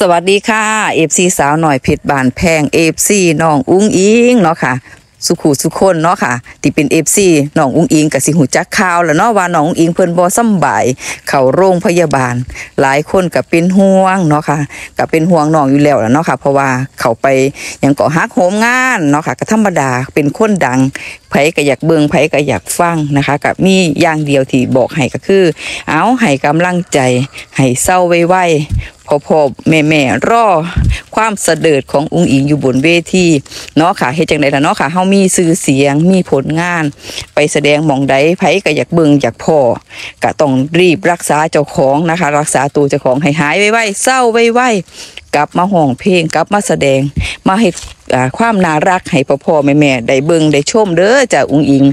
สวัสดีค่ะ FC สาวน้อยเพชรบ้านแพง FC น้องอุ๋งอิ๋งเนาะค่ะ สุผู้สุคนเนาะค่ะที่เป็น FC น้องอุ๋งอิ๋งกะสิฮู้จักข่าวแล้วเนาะว่าน้องอุ๋งอิ๋งเพิ่นบ่สำบายเข้าโรงพยาบาล หลายคนก็เป็นห่วงเนาะค่ะก็เป็นห่วงน้องอยู่แล้วแล่ะเนาะค่ะ เพราะว่าเขาไปยังก็ฮักโหมงานเนาะค่ะก็ธรรมดาเป็นคนดังไผก็อยากเบิงไผก็อยากฟังนะคะก็มีอย่างเดียวที่บอกให้ก็คือ เอาให้กำลังใจให้เศร้าไวๆ พอพอแม่แม่รอความเสดิร์ดของอุ้งอิงอยู่บนเวทีเนาะค่ะเฮ็ดจังไดล่ะเนาะค่ะเฮามีชื่อเสียงมีผลงาน ไปแสดงหมองใดไผก็อยากเบิ่งอยากพอก็ต้องรีบรักษาเจ้าของนะคะ รักษาตัวเจ้าของให้หายไวๆเศร้าไวๆกลับมาห้องเพลงกลับมาแสดงมาเฮ็ดความน่ารักให้พ่อพ่อแม่แม่ได้เบิ่งได้ชมเด้อจ้ะอุ้งอิง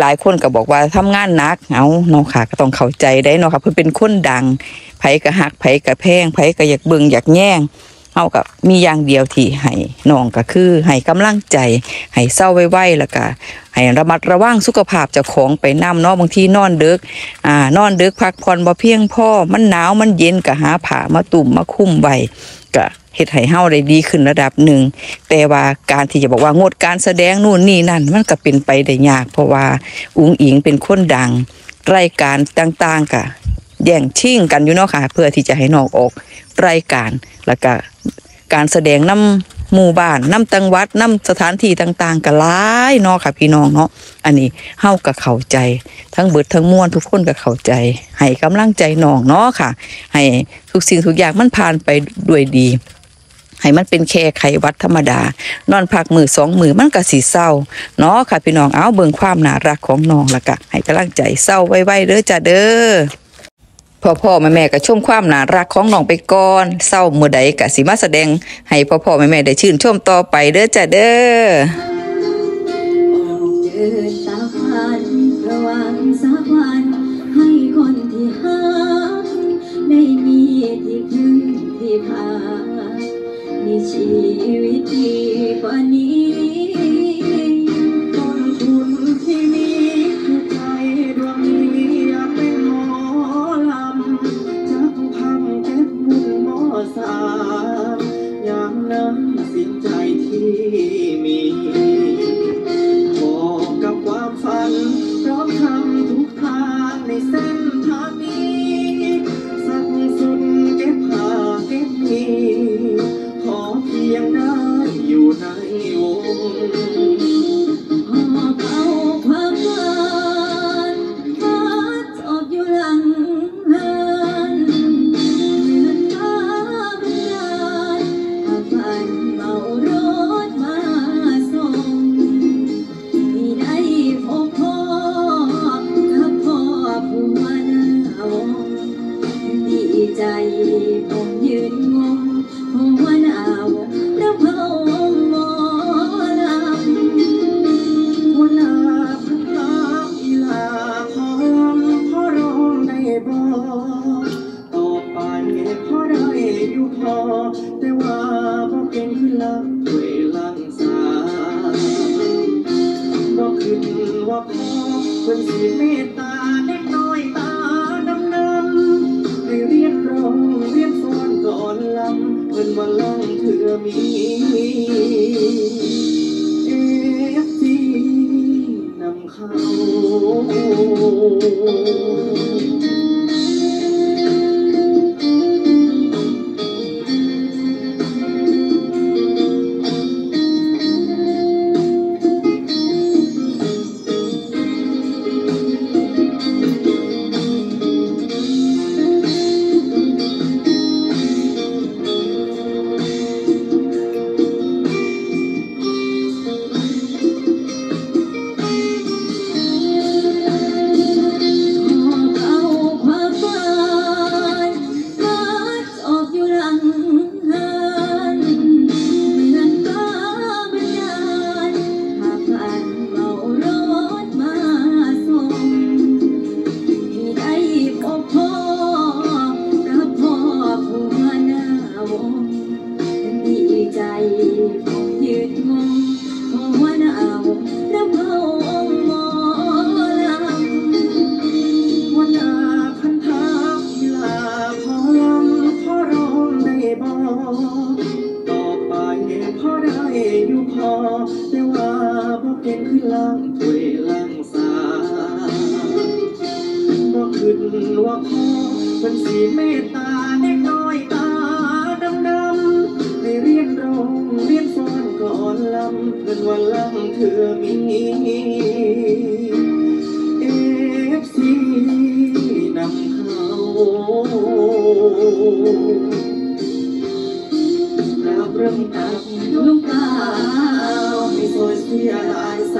หลายๆคนก็บอกว่าทำงานหนักเอาเนาะค่ะก็ต้องเข้าใจได้เนาะค่ะเพิ่นเป็นคนดังไผก็ฮักไผก็แพงไผก็อยากเบิ่งอยากแย่งเฮาก็มีอย่างเดียวที่ให้น้องก็คือให้กำลังใจให้เศร้าไว้ๆแล้วก็ให้ระมัดระวังสุขภาพเจ้าของไปนํเนาะบางทีนอนดึกอ่านอนดึกพักผ่อนบ่เพียงพอมันหนาวมันเย็นก็หาผ้ามาตุ่มมาคลุมไว้ ก็เฮ็ดให้เฮาได้ดีขึ้นระดับหนึ่งแต่ว่าการที่จะบอกว่างดการแสดงนู่นนี่นั่น มันก็เป็นไปได้ยาก เพราะว่าอุ้งอิงเป็นคนดังรายการต่างๆก็แย่งชิงกันอยู่เนาะค่ะ เพื่อที่จะให้น้องออกรายการแล้วก็การแสดงน้ำ หมู่บ้านน้ำตังวัดน้ำสถานที่ต่าง ๆก็หลายเนาะค่ะพี่น้องเนาะอันนี้เฮาก็เข้าใจ ทั้งเบิดทั้งมวลทุกคนก็เข้าใจ ให้กำลังใจน้องเนาะค่ะ ให้ทุกสิ่งทุกอย่างมันผ่านไปด้วยดีให้มันเป็นแค่ไขวัดธรรมดา นอนพักมือสองมือมันก็สีเศร้าเนาะค่ะพี่น้องเอาเบิ่งความน่ารักของน้องละกะให้กำลังใจเศร้าไว้ๆเด้อจ้าเด้อ พ่อพ่อแม่แม่ก็ชมความน่ารักของน้องไปก่อนเศร้าเมื่อใดก็สิมาแสดง ให้พ่อพ่อแม่แม่ได้ชื่นชมต่อไปเด้อจ้าเด้อเดินตามฝัน พร้อมทำทุกทางในเส้นทางนี้สักสุดเก็บผ้าเก็บมีขอเพียงได้อยู่ในวง ใจผมยืนงงผู้มันาวงแล้วเผาวงหมอลำหัวหน้าพระพาอีลาขอร้องขอร้องได้บ่ต่อไปขอได้อยู่พอ แต่ว่าบ่เก่งขึ้นลังด้วยลังสาบ่ขึ้นว่าพ่อเพิ่นสิเมตตา เธอมีเอฟซีนำเข้า ถ้วยล่างสาบ่ขึ้นว่าพ่อเป็นสีเมตตาเด็กน้อยตาดำดำๆให้เรียนร้องเรียนฟ้อนก่อนลำเพิ่นวันลำเธอมีเอฟซีนำเขา Look out, look out, before it's realized.